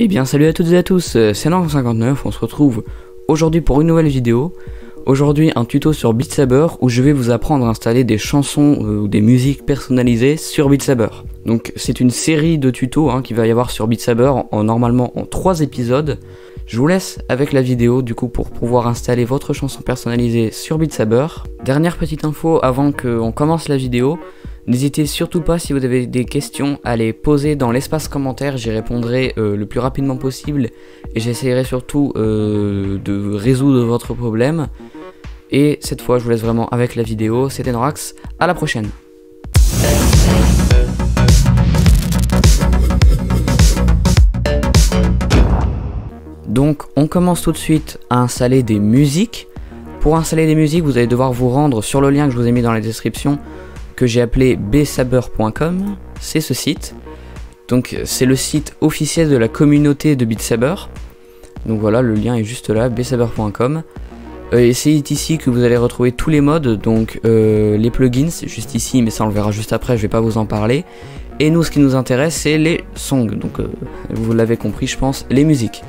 Eh bien salut à toutes et à tous, euh, c'est Lang59, on se retrouve aujourd'hui pour une nouvelle vidéo. Aujourd'hui un tuto sur Beat Saber où je vais vous apprendre à installer des chansons euh, ou des musiques personnalisées sur Beat Saber. Donc c'est une série de tutos hein, qu'il va y avoir sur Beat Saber en, normalement en 3 épisodes. Je vous laisse avec la vidéo du coup pour pouvoir installer votre chanson personnalisée sur Beat Saber. Dernière petite info avant qu'on commence la vidéo, N'hésitez surtout pas si vous avez des questions à les poser dans l'espace commentaire, j'y répondrai euh, le plus rapidement possible. Et j'essaierai surtout euh, de résoudre votre problème. Et cette fois je vous laisse vraiment avec la vidéo, c'était Norax, à la prochaine. Donc on commence tout de suite à installer des musiques. Pour installer des musiques, vous allez devoir vous rendre sur le lien que je vous ai mis dans la description que j'ai appelé bsaber.com, c'est ce site. Donc c'est le site officiel de la communauté de Saber. Donc voilà, le lien est juste là, bsaber.com. Euh, et c'est ici que vous allez retrouver tous les modes, donc euh, les plugins, juste ici, mais ça on le verra juste après, je vais pas vous en parler. Et nous, ce qui nous intéresse, c'est les songs, donc euh, vous l'avez compris, je pense, les musiques.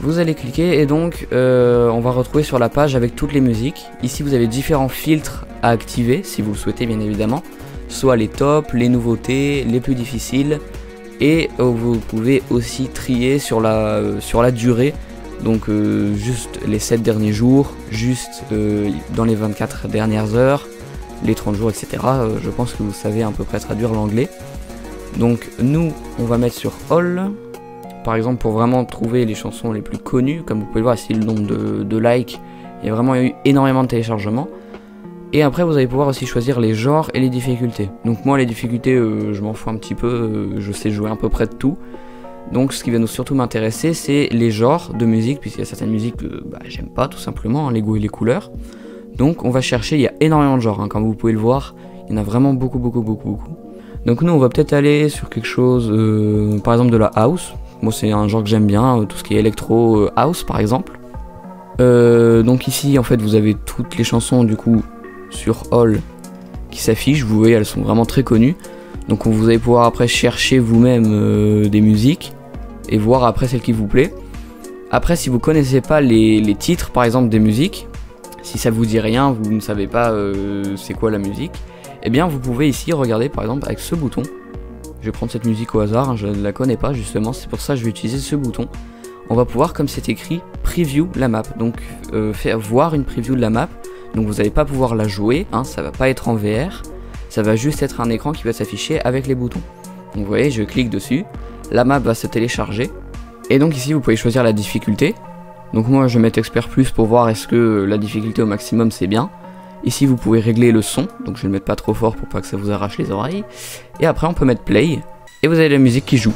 Vous allez cliquer et donc on va retrouver sur la page avec toutes les musiques. Ici, vous avez différents filtres activer si vous le souhaitez bien évidemment, soit les tops, les nouveautés, les plus difficiles et euh, vous pouvez aussi trier sur la, euh, sur la durée donc euh, juste les 7 derniers jours, juste dans les 24 dernières heures, les 30 jours, etc. je pense que vous savez à peu près traduire l'anglais. Donc nous, on va mettre sur All, par exemple pour vraiment trouver les chansons les plus connues. Comme vous pouvez voir ici le nombre de, de likes, il y a vraiment eu énormément de téléchargements. Et après, vous allez pouvoir aussi choisir les genres et les difficultés. Donc moi, les difficultés, euh, je m'en fous un petit peu, euh, je sais jouer à peu près de tout. Donc ce qui va nous surtout m'intéresser, c'est les genres de musique, puisqu'il y a certaines musiques que bah, j'aime pas tout simplement, hein, les goûts et les couleurs. Donc on va chercher, il y a énormément de genres, hein, comme vous pouvez le voir, il y en a vraiment beaucoup, beaucoup, beaucoup, beaucoup. Donc nous, on va peut-être aller sur quelque chose, euh, par exemple de la house. Moi, c'est un genre que j'aime bien, tout ce qui est électro house, par exemple. donc ici, en fait, vous avez toutes les chansons du coup sur All qui s'affichent. Vous voyez, elles sont vraiment très connues. Donc vous allez pouvoir après chercher vous-même euh, des musiques et voir après celle qui vous plaît. Après, si vous connaissez pas les, titres, par exemple, des musiques, si ça vous dit rien, vous ne savez pas euh, c'est quoi la musique, eh bien vous pouvez ici regarder par exemple avec ce bouton. Je vais prendre cette musique au hasard, hein, je ne la connais pas justement, c'est pour ça que je vais utiliser ce bouton. On va pouvoir, comme c'est écrit, preview la map. Donc euh, faire voir une preview de la map donc vous n'allez pas pouvoir la jouer, hein, ça va pas être en VR, ça va juste être un écran qui va s'afficher avec les boutons. Donc vous voyez, je clique dessus, la map va se télécharger, et donc ici vous pouvez choisir la difficulté. Donc moi je vais mettre expert plus pour voir est-ce que la difficulté au maximum c'est bien. Ici vous pouvez régler le son, donc je vais le mettre pas trop fort pour pas que ça vous arrache les oreilles. Et après on peut mettre play, et vous avez la musique qui joue.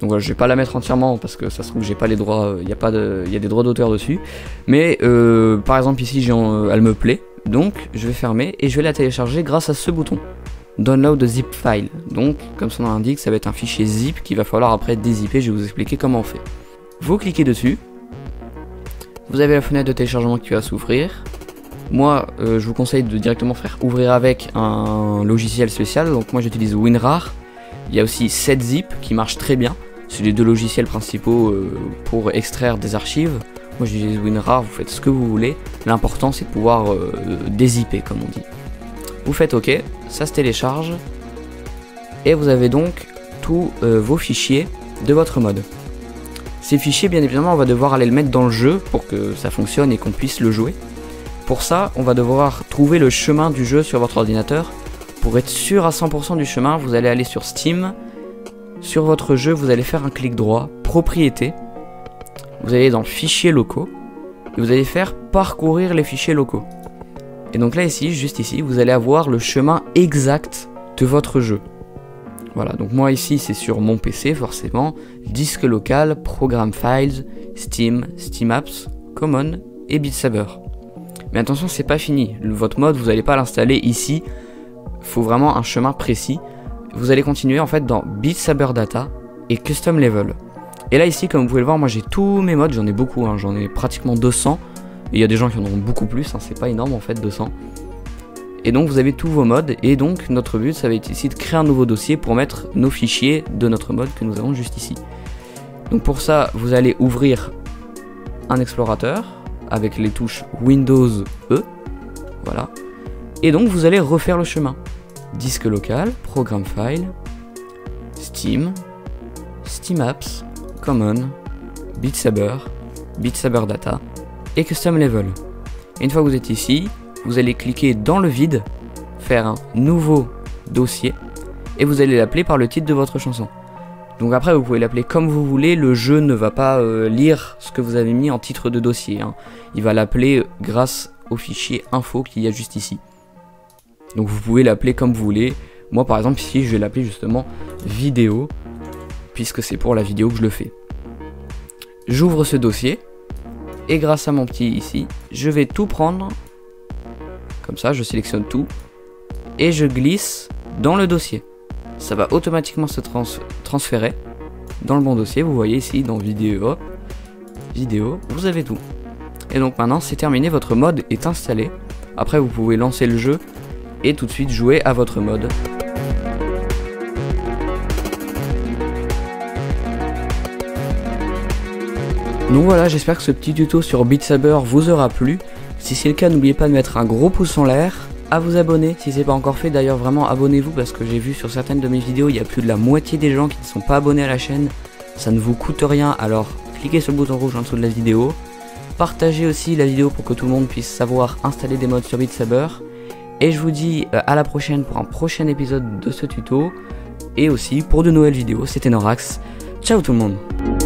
Donc voilà, je vais pas la mettre entièrement parce que ça se trouve j'ai pas les droits, il y a pas de, y a des droits d'auteur dessus. Mais euh, par exemple ici, euh, elle me plaît, donc je vais fermer et je vais la télécharger grâce à ce bouton. Download zip file. Donc comme son nom l'indique, ça va être un fichier zip qu'il va falloir après dézipper. Je vais vous expliquer comment on fait. Vous cliquez dessus. Vous avez la fenêtre de téléchargement qui va s'ouvrir. Moi, euh, je vous conseille de directement faire ouvrir avec un logiciel spécial. Donc moi j'utilise WinRAR. Il y a aussi 7zip qui marche très bien. C'est les deux logiciels principaux euh, pour extraire des archives. Moi j'utilise WinRAR, vous faites ce que vous voulez. L'important c'est de pouvoir euh, dézipper comme on dit. Vous faites OK, ça se télécharge. Et vous avez donc tous euh, vos fichiers de votre mode. Ces fichiers, bien évidemment, on va devoir aller le mettre dans le jeu pour que ça fonctionne et qu'on puisse le jouer. Pour ça, on va devoir trouver le chemin du jeu sur votre ordinateur. Pour être sûr à 100% du chemin, vous allez aller sur Steam, sur votre jeu, vous allez faire un clic droit, propriété. Vous allez dans fichiers locaux et vous allez faire parcourir les fichiers locaux. Et donc là ici, juste ici, vous allez avoir le chemin exact de votre jeu. Voilà, donc moi ici c'est sur mon PC forcément, disque local, programme files, Steam, Steam Apps, Common et Beat. Mais attention, c'est pas fini. votre mode, vous n'allez pas l'installer ici. Il faut vraiment un chemin précis vous allez continuer en fait dans Beat Saber Data et Custom Level. Et là ici, comme vous pouvez le voir, moi j'ai tous mes modes, j'en ai beaucoup, hein. j'en ai pratiquement 200. Et il y a des gens qui en ont beaucoup plus, hein. c'est pas énorme en fait 200. Et donc vous avez tous vos modes et donc notre but ça va être ici de créer un nouveau dossier pour mettre nos fichiers de notre mode que nous avons juste ici. Donc pour ça vous allez ouvrir un explorateur avec les touches Windows E. Voilà. Et donc vous allez refaire le chemin. Disque local, programme file, Steam, Steam Apps, Common, Beat Saber, Data et Custom Level. Une fois que vous êtes ici, vous allez cliquer dans le vide, faire un nouveau dossier et vous allez l'appeler par le titre de votre chanson. Donc après vous pouvez l'appeler comme vous voulez, le jeu ne va pas euh, lire ce que vous avez mis en titre de dossier. Hein. Il va l'appeler grâce au fichier info qu'il y a juste ici. Donc vous pouvez l'appeler comme vous voulez. Moi par exemple ici je vais l'appeler justement vidéo, puisque c'est pour la vidéo que je le fais. J'ouvre ce dossier, et grâce à mon petit ici, je vais tout prendre, comme ça je sélectionne tout, et je glisse dans le dossier. Ça va automatiquement se transférer dans le bon dossier, vous voyez ici dans vidéo, vidéo, vous avez tout. Et donc maintenant c'est terminé, votre mode est installé. Après vous pouvez lancer le jeu et tout de suite jouer à votre mode. Donc voilà, j'espère que ce petit tuto sur Beat Saber vous aura plu. Si c'est le cas, n'oubliez pas de mettre un gros pouce en l'air, à vous abonner si c'est pas encore fait. D'ailleurs, vraiment abonnez-vous parce que j'ai vu sur certaines de mes vidéos, il y a plus de la moitié des gens qui ne sont pas abonnés à la chaîne. Ça ne vous coûte rien, alors cliquez sur le bouton rouge en dessous de la vidéo. Partagez aussi la vidéo pour que tout le monde puisse savoir installer des modes sur Beat Saber. Et je vous dis euh, à la prochaine pour un prochain épisode de ce tuto. Et aussi pour de nouvelles vidéos. C'était Norax. Ciao tout le monde